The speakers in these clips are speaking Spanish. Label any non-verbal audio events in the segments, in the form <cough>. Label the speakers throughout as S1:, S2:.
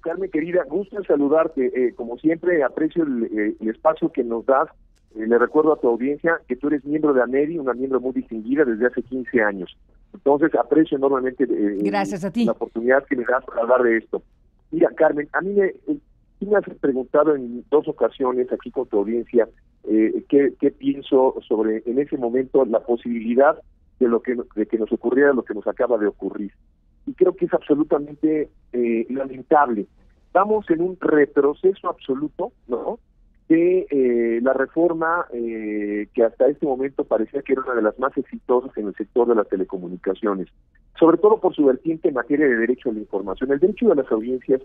S1: Carmen querida, gusto en saludarte. Eh, como siempre, aprecio el, espacio que nos das. le recuerdo a tu audiencia que tú eres miembro de ANERI, una miembro muy distinguida desde hace 15 años. Entonces, aprecio enormemente
S2: Gracias a ti.
S1: la oportunidad que me das para hablar de esto. Mira, Carmen, a mí me, me has preguntado en dos ocasiones aquí con tu audiencia qué, qué pienso sobre en ese momento la posibilidad de lo que de que nos ocurriera lo que nos acaba de ocurrir y creo que es absolutamente eh, lamentable. Vamos en un retroceso absoluto no de eh, la reforma eh, que hasta este momento parecía que era una de las más exitosas en el sector de las telecomunicaciones sobre todo por su vertiente en materia de derecho a la información el derecho de las audiencias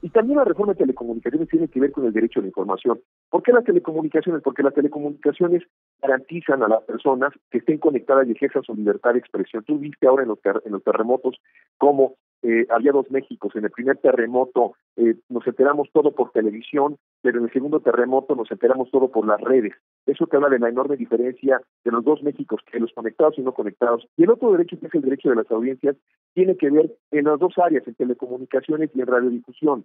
S1: y también la reforma de telecomunicaciones tiene que ver con el derecho a la información. ¿Por qué las telecomunicaciones? Porque las telecomunicaciones garantizan a las personas que estén conectadas y ejerzan su libertad de expresión. Tú viste ahora en los, en los terremotos cómo eh, había dos Méxicos. En el primer terremoto eh, nos enteramos todo por televisión, pero en el segundo terremoto nos enteramos todo por las redes. Eso te habla de la enorme diferencia de los dos Méxicos, que los conectados y no conectados. Y el otro derecho, que es el derecho de las audiencias, tiene que ver en las dos áreas, en telecomunicaciones y en radiodifusión.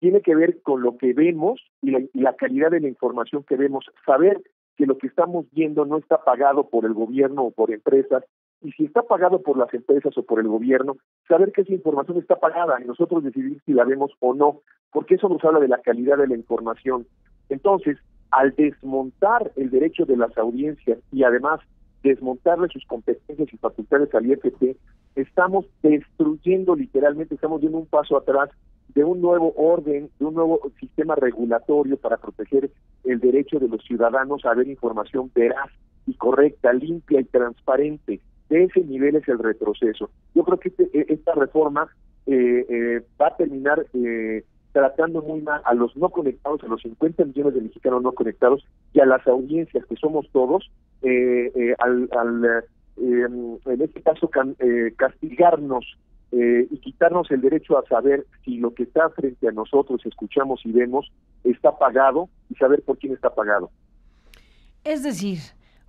S1: Tiene que ver con lo que vemos y la calidad de la información que vemos. Saber que lo que estamos viendo no está pagado por el gobierno o por empresas, y si está pagado por las empresas o por el gobierno, saber que esa información está pagada y nosotros decidir si la vemos o no, porque eso nos habla de la calidad de la información. Entonces, al desmontar el derecho de las audiencias y además desmontarle sus competencias y facultades al IFT, estamos destruyendo literalmente, estamos dando un paso atrás de un nuevo orden, de un nuevo sistema regulatorio para proteger el derecho de los ciudadanos a ver información veraz y correcta, limpia y transparente de ese nivel es el retroceso. Yo creo que este, e, esta reforma eh, eh, va a terminar eh, tratando muy mal a los no conectados, a los 50 millones de mexicanos no conectados y a las audiencias que somos todos, al, al em, en este caso castigarnos y quitarnos el derecho a saber si lo que está frente a nosotros, escuchamos y vemos, está pagado y saber por quién está pagado.
S2: Es decir,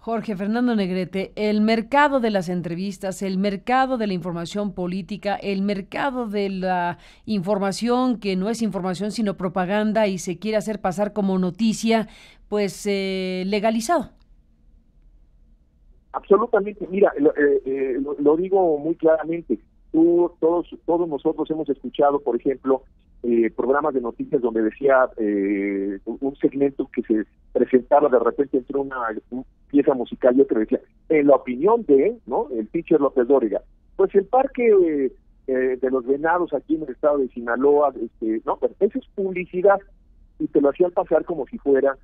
S2: Jorge Fernando Negrete, el mercado de las entrevistas, el mercado de la información política, el mercado de la información que no es información sino propaganda y se quiere hacer pasar como noticia, pues eh, legalizado.
S1: Absolutamente, mira, lo, eh, eh, lo, digo muy claramente. Tú, todos, todos nosotros hemos escuchado, por ejemplo, eh, programas de noticias donde decía eh, un segmento que se presentaba de repente entre una, pieza musical y otro decía, en la opinión de, ¿no? El teacher López Dóriga. Pues el parque eh, de los venados aquí en el estado de Sinaloa, este, no, pero eso es publicidad y te lo hacían pasar como si fuera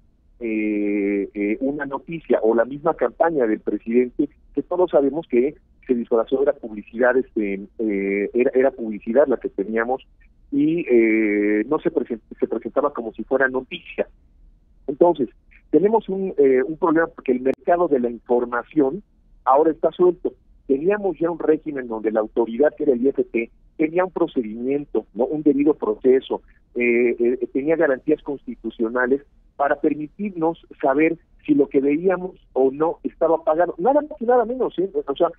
S1: una noticia o la misma campaña del presidente que todos sabemos que se disfrazó era publicidad este era, era publicidad la que teníamos y eh, no se, se presentaba como si fuera noticia. Entonces, tenemos un, eh, un problema porque el mercado de la información ahora está suelto. Teníamos ya un régimen donde la autoridad, que era el IFT, tenía un procedimiento, no un debido proceso, eh, eh, tenía garantías constitucionales para permitirnos saber si lo que veíamos o no estaba pagado. Nada más y nada menos, ¿eh? o sea,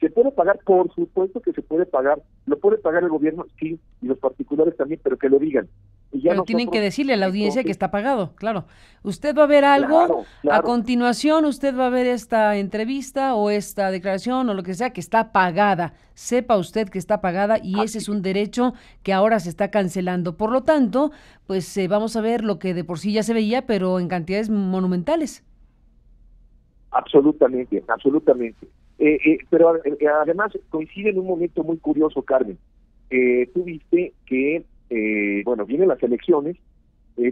S1: ¿Se puede pagar? Por supuesto que se puede pagar. ¿Lo puede pagar el gobierno? Sí, y los particulares también, pero que lo digan.
S2: Y ya pero tienen que decirle a la audiencia que está pagado, claro. Usted va a ver algo, a continuación usted va a ver esta entrevista o esta declaración o lo que sea que está pagada. Sepa usted que está pagada y ese es un derecho que ahora se está cancelando. Por lo tanto, pues eh, vamos a ver lo que de por sí ya se veía, pero en cantidades monumentales.
S1: Absolutamente, absolutamente. Eh, eh, pero eh, además coincide en un momento muy curioso, Carmen. tú viste que, bueno, vienen las elecciones,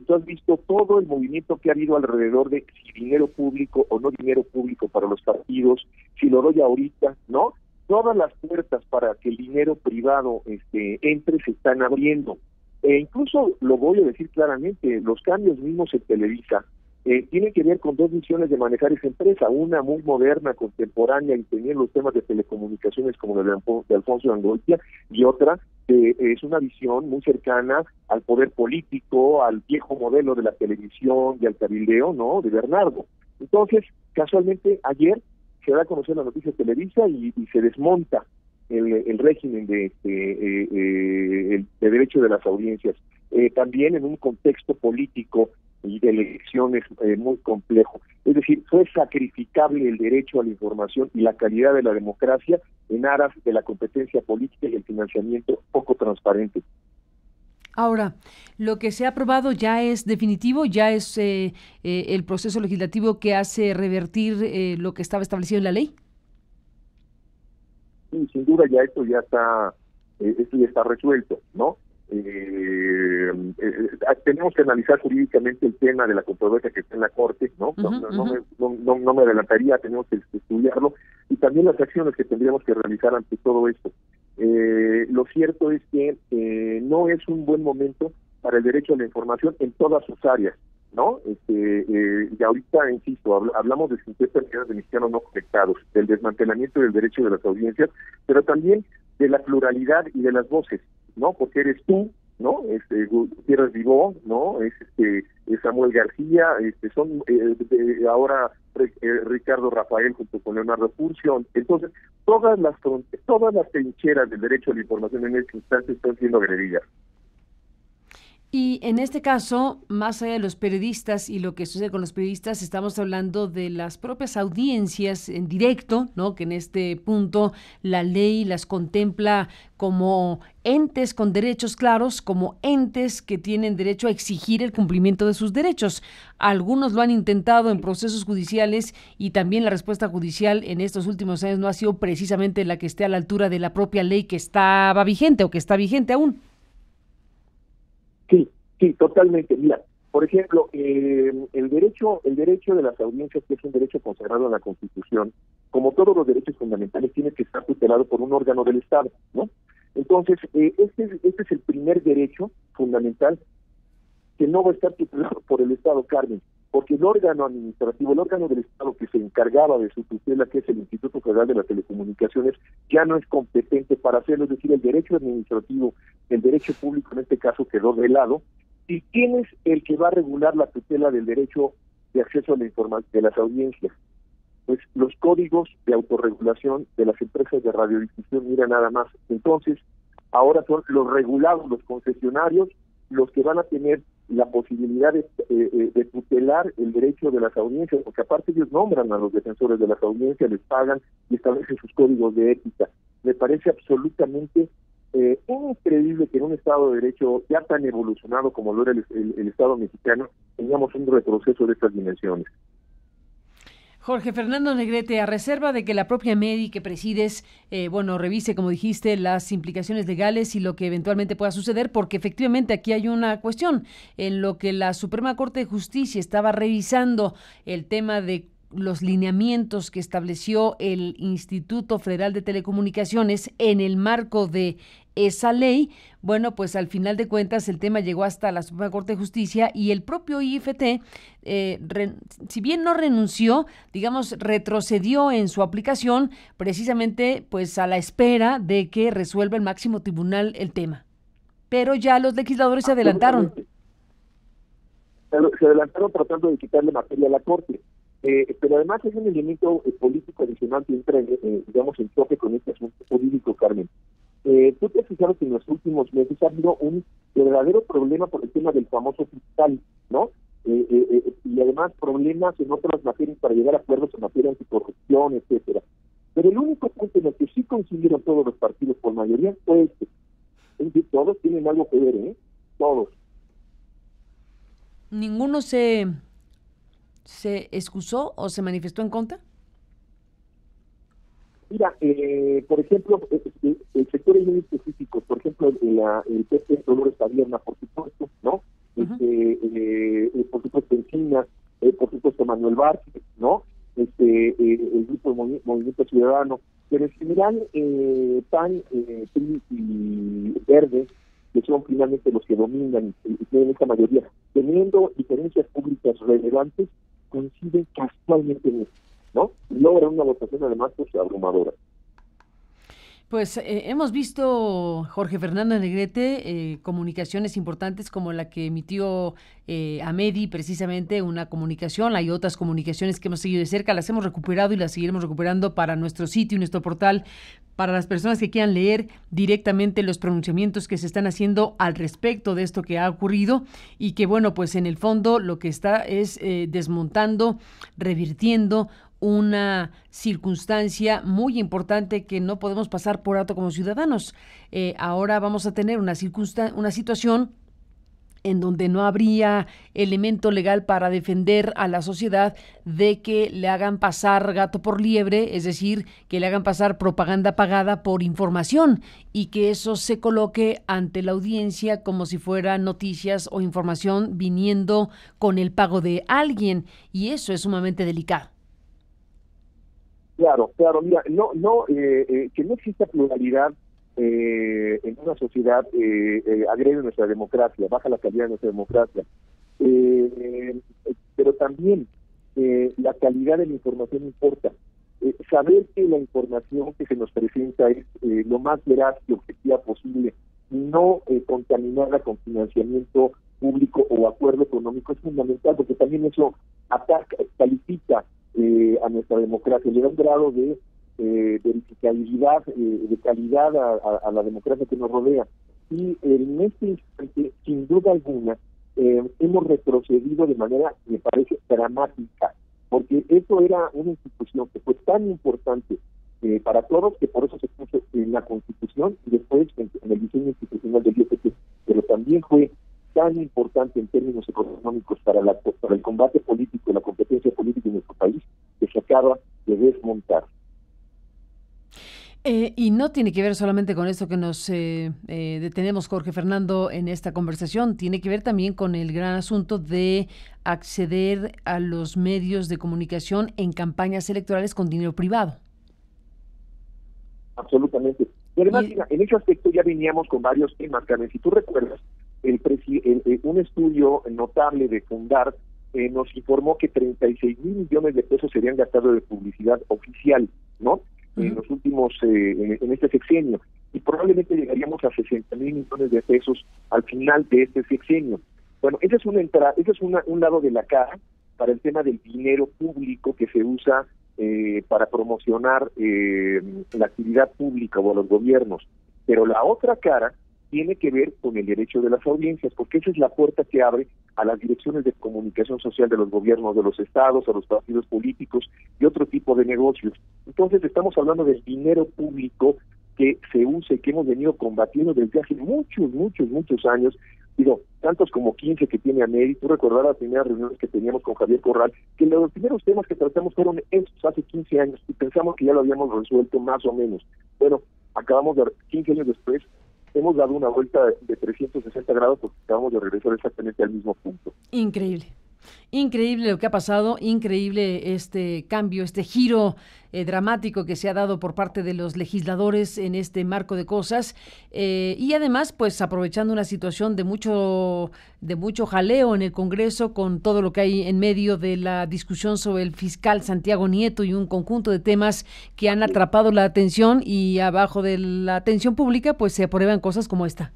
S1: tú has visto todo el movimiento que ha habido alrededor de si dinero público o no dinero público para los partidos, si lo doy ahorita, ¿no? Todas las puertas para que el dinero privado este, entre se están abriendo. E incluso lo voy a decir claramente, los cambios mismos en Televisa eh, tiene que ver con dos visiones de manejar esa empresa, una muy moderna, contemporánea y teniendo los temas de telecomunicaciones como la de, Alfonso Angoitia y otra que es una visión muy cercana al poder político, al viejo modelo de la televisión y al cabildeo, ¿no? De Bernardo. Entonces, casualmente ayer se da a conocer la noticia de Televisa y, se desmonta el, régimen de, este, eh, eh, el, de derecho de las audiencias. eh, también en un contexto político y de elecciones eh, muy complejo. Es decir, fue sacrificable el derecho a la información y la calidad de la democracia en aras de la competencia política y el financiamiento poco transparente.
S2: Ahora, lo que se ha aprobado ya es definitivo, ya es eh, eh, el proceso legislativo que hace revertir lo que estaba establecido en la ley.
S1: Sí, sin duda ya esto ya está, esto ya está resuelto, ¿no? Eh, eh, tenemos que analizar jurídicamente el tema de la controversia que está en la Corte, ¿no? no, me, no, no, me adelantaría, tenemos que estudiarlo, y también las acciones que tendríamos que realizar ante todo esto. Eh, lo cierto es que eh, no es un buen momento para el derecho a la información en todas sus áreas, ¿no? Este, eh, y ahorita, insisto, hablamos de 50 millones de mexicanos no conectados, del desmantelamiento del derecho de las audiencias, pero también de la pluralidad y de las voces. ¿no? Porque eres tú, ¿no? Este, Gutiérrez Vivó, ¿no? Es este, Samuel García, este, son eh, ahora eh, Ricardo Rafael junto con Leonardo Furcio. Entonces, todas las todas las trincheras del derecho a la información en este instante están siendo agredidas.
S2: Y en este caso, más allá de los periodistas y lo que sucede con los periodistas, estamos hablando de las propias audiencias en directo, ¿no? Que en este punto la ley las contempla como entes con derechos claros, como entes que tienen derecho a exigir el cumplimiento de sus derechos. Algunos lo han intentado en procesos judiciales y también la respuesta judicial en estos últimos años no ha sido precisamente la que esté a la altura de la propia ley que estaba vigente o que está vigente aún.
S1: Sí, sí, totalmente. Mira, por ejemplo, eh, el derecho, el derecho de las audiencias, que es un derecho consagrado en la Constitución, como todos los derechos fundamentales, tiene que estar tutelado por un órgano del Estado, ¿no? Entonces, eh, este, es, este es el primer derecho fundamental que no va a estar tutelado por el Estado, Carmen, porque el órgano administrativo, el órgano del Estado que se encargaba de su tutela, que es el Instituto Federal de las Telecomunicaciones, ya no es competente para hacerlo, es decir, el derecho administrativo, el derecho público en este caso quedó de lado, y quién es el que va a regular la tutela del derecho de acceso a la información de las audiencias. Pues los códigos de autorregulación de las empresas de radiodifusión, mira nada más. Entonces, ahora son los regulados, los concesionarios, los que van a tener la posibilidad de, eh, eh, de, tutelar el derecho de las audiencias, porque aparte ellos nombran a los defensores de las audiencias, les pagan y establecen sus códigos de ética. Me parece absolutamente eh, increíble que en un Estado de Derecho ya tan evolucionado como lo era el Estado mexicano, tengamos un retroceso de estas dimensiones.
S2: Jorge Fernando Negrete, a reserva de que la propia MEDI que presides, eh, bueno, revise, como dijiste, las implicaciones legales y lo que eventualmente pueda suceder, porque efectivamente aquí hay una cuestión en lo que la Suprema Corte de Justicia estaba revisando el tema de los lineamientos que estableció el Instituto Federal de Telecomunicaciones en el marco de esa ley, bueno, pues al final de cuentas el tema llegó hasta la Suprema Corte de Justicia y el propio IFT, eh, si bien no renunció, digamos, retrocedió en su aplicación precisamente pues a la espera de que resuelva el máximo tribunal el tema. Pero ya los legisladores se adelantaron.
S1: Se adelantaron tratando de quitarle materia a la Corte. Eh, pero además hay un elemento eh, político adicional que entra, eh, digamos, en choque con este asunto jurídico, Carmen. Eh, tú te has fijado que en los últimos meses ha habido un verdadero problema por el tema del famoso fiscal, ¿no? y además problemas en otras materias para llegar a acuerdos en materia anticorrupción, etcétera. Pero el único punto en el que sí consiguieron todos los partidos por mayoría fue este. Es decir, todos tienen algo que ver, ¿eh? Todos.
S2: Ninguno se se excusó o se manifestó en contra?
S1: Mira, eh, por ejemplo, eh, eh, el sector muy específico. Por ejemplo, la, el PP Dolores Padierna, por supuesto, ¿no? este, eh, por supuesto, Encina, por supuesto, Manuel Vázquez, ¿no? Este, el grupo de Movimiento Ciudadano. Pero en general, PAN, PRI y Verde, que son finalmente los que dominan y tienen esta mayoría, teniendo diferencias públicas relevantes, coinciden casualmente en ¿no? Logra una votación además pues abrumadora.
S2: Pues eh, hemos visto, Jorge Fernando Negrete, eh, comunicaciones importantes como la que emitió eh, Amedi, precisamente una comunicación. Hay otras comunicaciones que hemos seguido de cerca, las hemos recuperado y las seguiremos recuperando para nuestro sitio y nuestro portal, para las personas que quieran leer directamente los pronunciamientos que se están haciendo al respecto de esto que ha ocurrido y que, bueno, pues en el fondo lo que está es desmontando, revirtiendo una circunstancia muy importante que no podemos pasar por alto como ciudadanos. Eh, ahora vamos a tener una, una situación en donde no habría elemento legal para defender a la sociedad de que le hagan pasar gato por liebre, es decir, que le hagan pasar propaganda pagada por información y que eso se coloque ante la audiencia como si fuera noticias o información viniendo con el pago de alguien y eso es sumamente delicado.
S1: Claro, claro, mira, no, no, eh, eh, que no exista pluralidad eh, en una sociedad eh, agrede nuestra democracia, baja la calidad de nuestra democracia. pero también la calidad de la información importa. saber que la información que se nos presenta es lo más veraz y objetiva posible, no contaminada con financiamiento público o acuerdo económico es fundamental, porque también eso ataca, califica eh, a nuestra democracia, le da un grado de eh, verificabilidad, eh, de calidad a, la democracia que nos rodea. Y en este instante, sin duda alguna, hemos retrocedido de manera, me parece, dramática, porque eso era una institución que fue tan importante para todos que por eso se puso en la Constitución y después en, el diseño institucional del IFT, pero también fue tan importante en términos económicos para, la, para el combate político, la competencia política en nuestro país, acaba de desmontar.
S2: Eh, y no tiene que ver solamente con esto que nos eh, eh, detenemos, Jorge Fernando, en esta conversación, tiene que ver también con el gran asunto de acceder a los medios de comunicación en campañas electorales con dinero privado.
S1: Absolutamente. Y además, en ese aspecto ya veníamos con varios temas, Carmen. Si tú recuerdas, el, el, un estudio notable de Fundar eh, nos informó que 36 mil millones de pesos serían gastados de publicidad oficial, ¿no? En los últimos, eh, en, este sexenio. Y probablemente llegaríamos a 60 mil millones de pesos al final de este sexenio. Bueno, ese es, una entrada, ese es una, un lado de la cara para el tema del dinero público que se usa eh, para promocionar eh, la actividad pública o a los gobiernos. Pero la otra cara tiene que ver con el derecho de las audiencias, porque esa es la puerta que abre a las direcciones de comunicación social de los gobiernos de los estados, a los partidos políticos y otro tipo de negocios. Entonces estamos hablando del dinero público que se usa que hemos venido combatiendo desde hace muchos, muchos, muchos años. Digo, tantos como 15 que tiene AMEDI, tú recordarás las primeras reuniones que teníamos con Javier Corral, que los primeros temas que tratamos fueron estos hace 15 años y pensamos que ya lo habíamos resuelto más o menos. Bueno, acabamos de, 15 años después, hemos dado una vuelta de 360 grados porque acabamos de regresar exactamente al mismo punto.
S2: Increíble. Increíble lo que ha pasado, increíble este cambio, este giro eh, dramático que se ha dado por parte de los legisladores en este marco de cosas eh, y además pues aprovechando una situación de mucho de mucho jaleo en el Congreso con todo lo que hay en medio de la discusión sobre el fiscal Santiago Nieto y un conjunto de temas que han atrapado la atención y abajo de la atención pública pues se aprueban cosas como esta.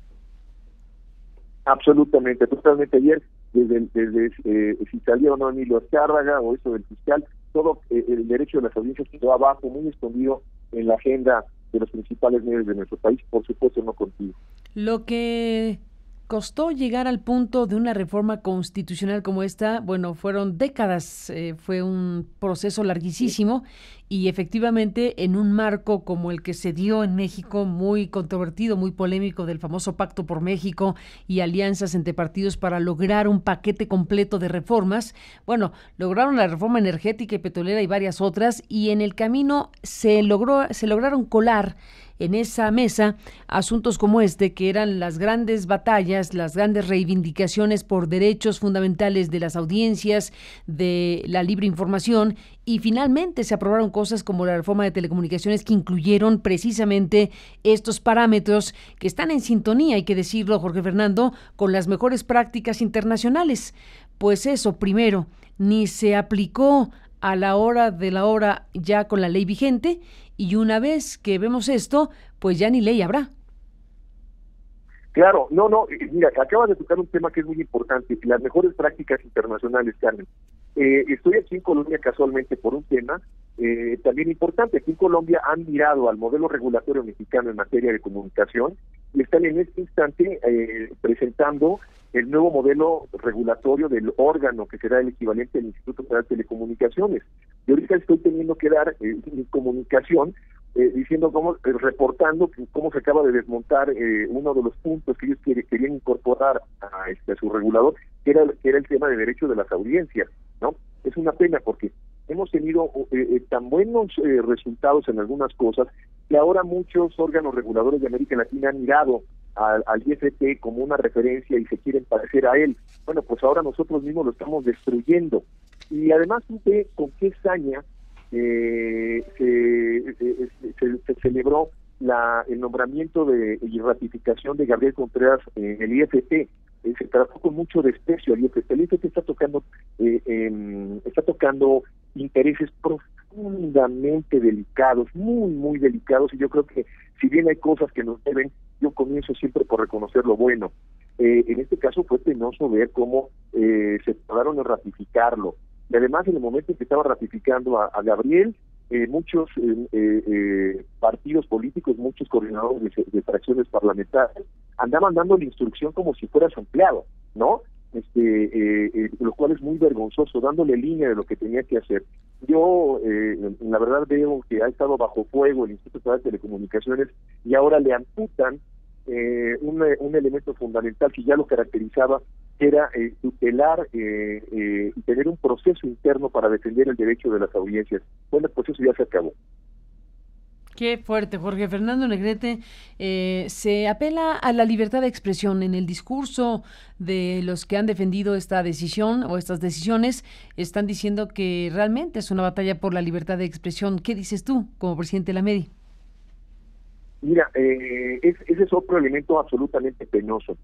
S1: Absolutamente, totalmente. Ayer desde, desde eh, si salía o no Emilio Azcárraga o eso del fiscal, todo eh, el derecho de las audiencias quedó abajo, muy escondido en la agenda de los principales medios de nuestro país, por supuesto no contigo.
S2: Lo que costó llegar al punto de una reforma constitucional como esta? Bueno, fueron décadas, eh, fue un proceso larguísimo y efectivamente en un marco como el que se dio en México, muy controvertido, muy polémico del famoso Pacto por México y alianzas entre partidos para lograr un paquete completo de reformas. Bueno, lograron la reforma energética y petrolera y varias otras y en el camino se logró se lograron colar en esa mesa asuntos como este, que eran las grandes batallas, las grandes reivindicaciones por derechos fundamentales de las audiencias, de la libre información, y finalmente se aprobaron cosas como la reforma de telecomunicaciones que incluyeron precisamente estos parámetros que están en sintonía, hay que decirlo, Jorge Fernando, con las mejores prácticas internacionales. Pues eso, primero, ni se aplicó a la hora de la hora ya con la ley vigente y una vez que vemos esto, pues ya ni ley habrá.
S1: Claro, no, no, eh, mira, acabas de tocar un tema que es muy importante, las mejores prácticas internacionales, Carmen. Eh, estoy aquí en Colombia casualmente por un tema eh, también importante. Aquí en Colombia han mirado al modelo regulatorio mexicano en materia de comunicación y están en este instante presentando el nuevo modelo regulatorio del órgano que será el equivalente al Instituto Federal de Telecomunicaciones. Y ahorita estoy teniendo que dar mi comunicación eh, diciendo cómo, eh, reportando cómo se acaba de desmontar eh, uno de los puntos que ellos querían incorporar a, este, a su regulador, que era, que era el tema de derecho de las audiencias, ¿no? Es una pena porque hemos tenido tan buenos resultados en algunas cosas que ahora muchos órganos reguladores de América Latina han mirado al, IFT como una referencia y se quieren parecer a él. Bueno, pues ahora nosotros mismos lo estamos destruyendo. Y además supe con qué saña eh, se, celebró la, el nombramiento de, y ratificación de Gabriel Contreras en el IFT. Eh, se trató con mucho desprecio al IFT. El IFT está tocando, eh, está tocando intereses profundamente delicados, muy, muy delicados, y yo creo que si bien hay cosas que nos deben, yo comienzo siempre por reconocer lo bueno. Eh, en este caso fue penoso ver cómo eh, se tardaron en ratificarlo, y además, en el momento en que estaba ratificando a, Gabriel, eh, muchos eh, eh, partidos políticos, muchos coordinadores de, fracciones parlamentarias andaban dando la instrucción como si fuera su empleado, ¿no? Este, lo cual es muy vergonzoso, dándole línea de lo que tenía que hacer. Yo, la verdad, veo que ha estado bajo fuego el Instituto de Telecomunicaciones y ahora le amputan un, un elemento fundamental que ya lo caracterizaba era eh, tutelar eh, eh, y tener un proceso interno para defender el derecho de las audiencias. Bueno, pues eso ya se acabó.
S2: Qué fuerte, Jorge Fernando Negrete. se apela a la libertad de expresión en el discurso de los que han defendido esta decisión o estas decisiones. Están diciendo que realmente es una batalla por la libertad de expresión. ¿Qué dices tú como presidente de la MEDI?
S1: Mira, ese es otro elemento absolutamente penoso.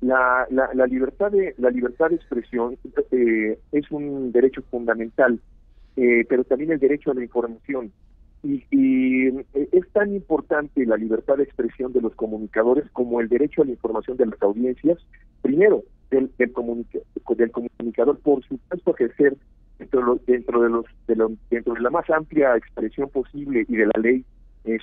S1: La, la, libertad de la libertad de expresión eh, es un derecho fundamental, eh, pero también el derecho a la información. Y, eh, es tan importante la libertad de expresión de los comunicadores como el derecho a la información de las audiencias. Primero, del, del, del comunicador, por supuesto, ejercer dentro, de los dentro de la más amplia expresión posible y de la ley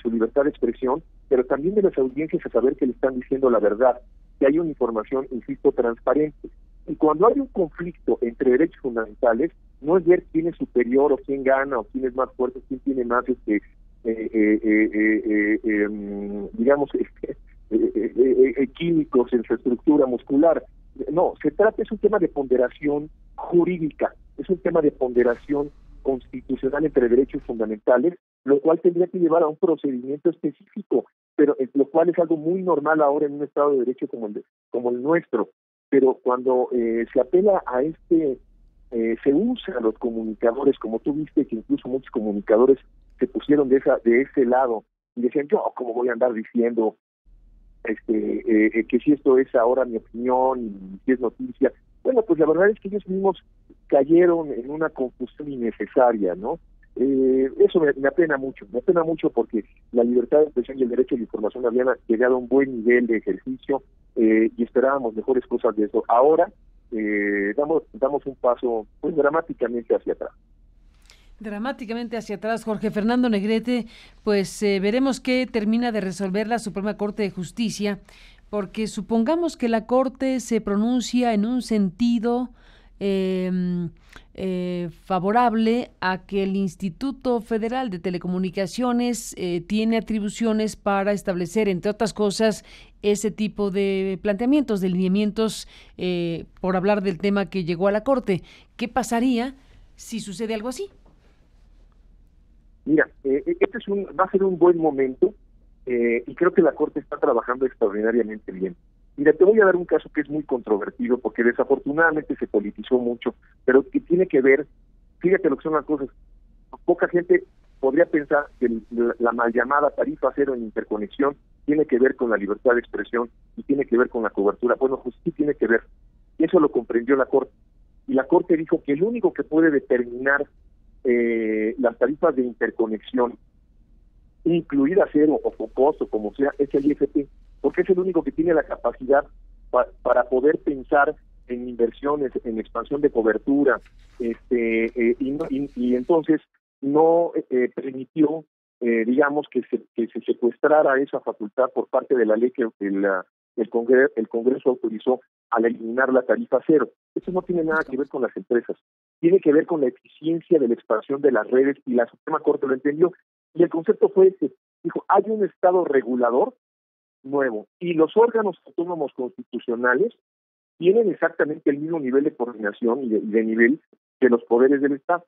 S1: su libertad de expresión, pero también de las audiencias a saber que le están diciendo la verdad que hay una información, insisto, transparente. Y cuando hay un conflicto entre derechos fundamentales, no es ver quién es superior o quién gana o quién es más fuerte, quién tiene más, este, eh, eh, eh, digamos, <laughs> químicos en su estructura muscular. No, se trata, es un tema de ponderación jurídica, es un tema de ponderación constitucional entre derechos fundamentales, lo cual tendría que llevar a un procedimiento específico pero lo cual es algo muy normal ahora en un Estado de Derecho como el, como el nuestro. Pero cuando eh, se apela a este, eh, se usa los comunicadores, como tú viste que incluso muchos comunicadores se pusieron de esa de ese lado y decían, yo, ¿cómo voy a andar diciendo este eh, que si esto es ahora mi opinión y si es noticia? Bueno, pues la verdad es que ellos mismos cayeron en una confusión innecesaria, ¿no? Eh, eso me, apena mucho, me apena mucho porque la libertad de expresión y el derecho a la información habían llegado a un buen nivel de ejercicio eh, y esperábamos mejores cosas de eso. Ahora eh, damos, damos un paso pues dramáticamente hacia atrás.
S2: Dramáticamente hacia atrás, Jorge Fernando Negrete, pues veremos qué termina de resolver la Suprema Corte de Justicia, porque supongamos que la Corte se pronuncia en un sentido Em, eh, favorable a que el Instituto Federal de Telecomunicaciones eh, tiene atribuciones para establecer, entre otras cosas, ese tipo de planteamientos, de lineamientos, eh, por hablar del tema que llegó a la Corte. ¿Qué pasaría si sucede algo así?
S1: Mira, este es un, va a ser un buen momento y creo que la Corte está trabajando extraordinariamente bien. Mira, te voy a dar un caso que es muy controvertido porque desafortunadamente se politizó mucho, pero que tiene que ver, fíjate lo que son las cosas, poca gente podría pensar que la, mal llamada tarifa cero en interconexión tiene que ver con la libertad de expresión y tiene que ver con la cobertura. Bueno, pues sí tiene que ver. Y eso lo comprendió la Corte. Y la Corte dijo que el único que puede determinar eh, las tarifas de interconexión incluir acero o o como sea, es el IFT, porque es el único que tiene la capacidad para poder pensar en inversiones, en expansión de cobertura, este, eh, y, entonces no eh, permitió, eh, digamos, que se, que se secuestrara esa facultad por parte de la ley que el, el, Congreso, el Congreso autorizó al eliminar la tarifa cero. Eso no tiene nada que ver con las empresas, tiene que ver con la eficiencia de la expansión de las redes y la Suprema Corte lo entendió. Y el concepto fue ese, dijo, hay un Estado regulador nuevo y los órganos autónomos constitucionales tienen exactamente el mismo nivel de coordinación y de, nivel que los poderes del Estado.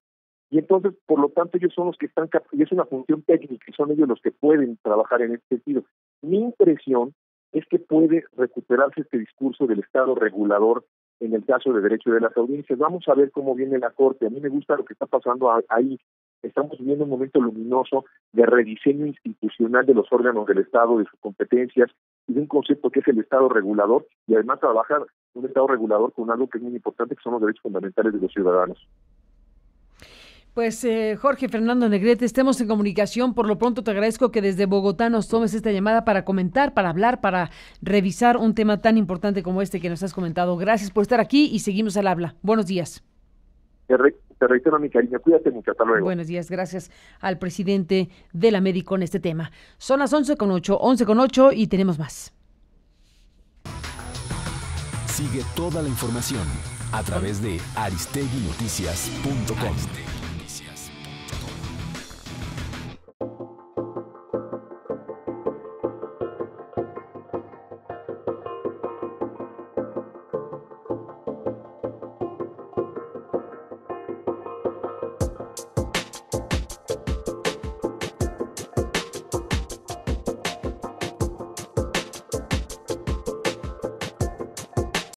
S1: Y entonces, por lo tanto, ellos son los que están, y es una función técnica, y son ellos los que pueden trabajar en este sentido. Mi impresión es que puede recuperarse este discurso del Estado regulador en el caso de derecho de las audiencias. Vamos a ver cómo viene la Corte. A mí me gusta lo que está pasando ahí. Estamos viviendo un momento luminoso de rediseño institucional de los órganos del Estado, de sus competencias y de un concepto que es el Estado regulador y además trabajar un Estado regulador con algo que es muy importante, que son los derechos fundamentales de los ciudadanos.
S2: Pues eh, Jorge Fernando Negrete, estemos en comunicación. Por lo pronto te agradezco que desde Bogotá nos tomes esta llamada para comentar, para hablar, para revisar un tema tan importante como este que nos has comentado. Gracias por estar aquí y seguimos al habla. Buenos días.
S1: Te, reitero mi cariño, cuídate mucho, hasta luego.
S2: Buenos días, gracias al presidente de la Médico en este tema. Son las 11 con 8, 11 con 8 y tenemos más.
S3: Sigue toda la información a través de aristeguinoticias.com.